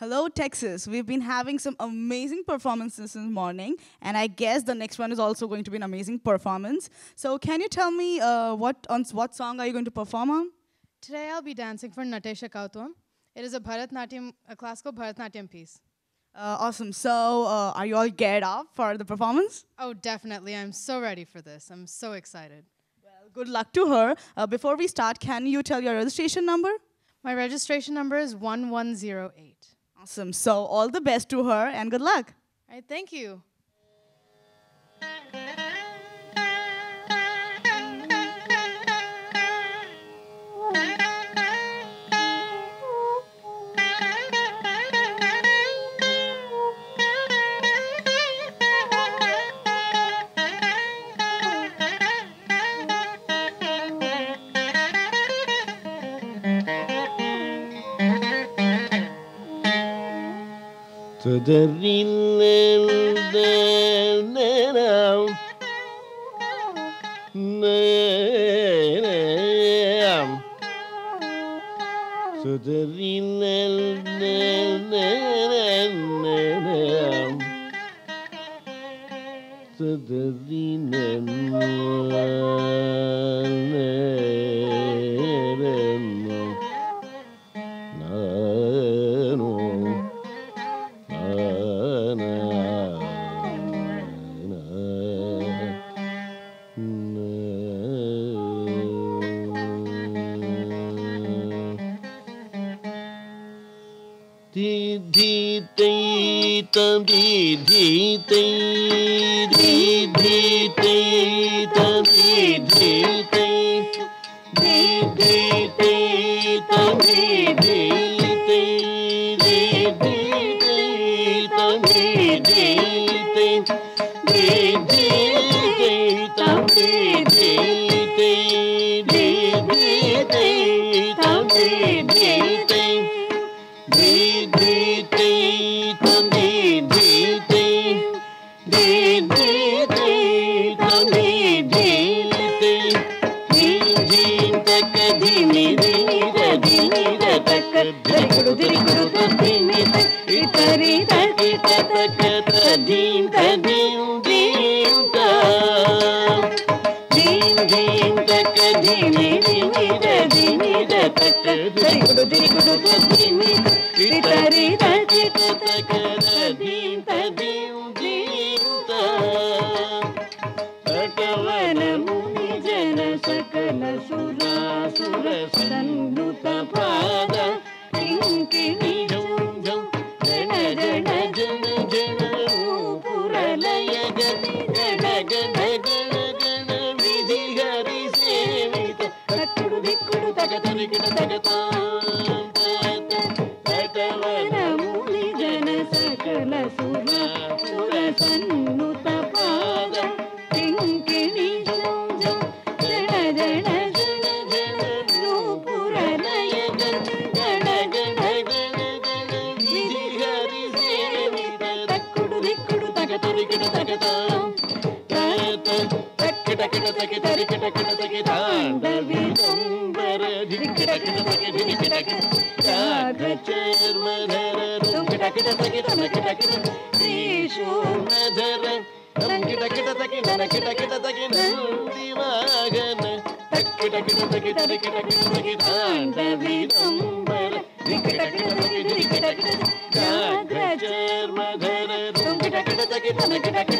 Hello, Texas. We've been having some amazing performances this morning, and I guess the next one is also going to be an amazing performance. So, can you tell me uh, what on what song are you going to perform on? Today, I'll be dancing for Natesha Kautam. It is a Bharatnatyam, a classical Bharatnatyam piece. Uh, awesome. So, uh, are you all geared up for the performance? Oh, definitely. I'm so ready for this. I'm so excited. Well, good luck to her. Uh, before we start, can you tell your registration number? My registration number is 1108. Awesome. So all the best to her and good luck. All right, thank you. Kaderillerden eram Nerem Kaderillerden eram धीते धीते तभी धीते तभी धीते तभी धीते धीते तभी धीते كتب كتب دين قديم دين دين دين تك دين دين دا دين دا تك دين دا دين دا دين تري دا كتب كتب دين قديم دين تكون مني جن سكن سورا سورا سنوتا بادا كينكيني తగ తొరిగిన తగతా ധരി കിട കിട തകി താണ്ഡവി സുന്ദര ധിരി കിട കിട തകി ധിരി കിട കിട രാഘ ചേർമധര രും കിട കിട തകി തന കിട കിട ശ്രീശൂമധര രം കിട കിട തകി നന കിട കിട തകി നന്ദിവാഹന കിട കിട തകി തരി കിട കിട തകി താണ്ഡവി സുന്ദര ധിരി കിട കിട തകി ധിരി കിട കിട രാഘ ചേർമധര രും കിട കിട തകി തന കിട കിട